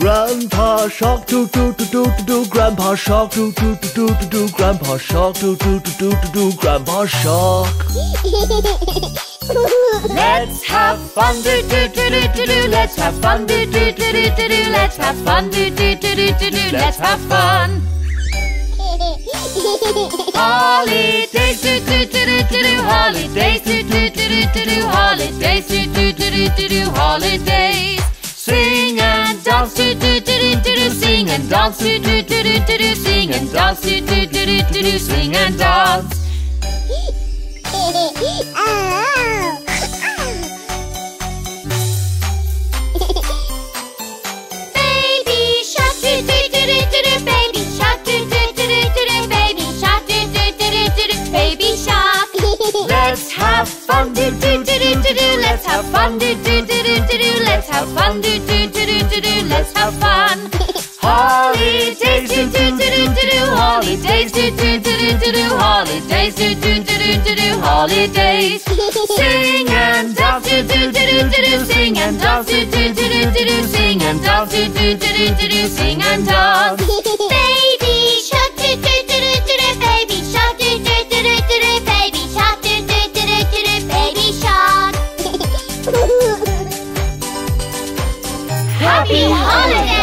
Grandpa shark doo doo doo doo doo doo Grandpa shark doo doo doo doo doo doo Grandpa shark doo doo doo doo doo doo Grandpa shark Let's have fun doo doo doo doo doo doo. Let's have fun doo doo doo doo doo doo. Let's have fun doo doo doo doo doo doo. Let's have fun. Holidays doo doo doo doo doo doo. Holidays doo doo doo doo doo doo. Holidays doo doo doo doo doo doo. Holidays. Sing and dance doo doo doo doo doo doo. Sing and dance doo doo doo doo doo doo. Sing and dance doo doo doo doo doo. Sing and dance. Baby shark doo doo doo doo doo doo. Baby shark doo doo doo doo doo doo. Baby shark doo doo doo doo doo doo. Baby shark. Let's have fun do do do do do do. Let's have fun do do do do do. Let's have fun do do do do do do. Let's have fun. Holidays do do do do do do. Holidays do do do do do do. Holidays do do do do do do. Holidays. Sing and dance do do do do do. Sing and dance do do do do do. Sing and dance do do do do do. Sing and dance. Happy holidays.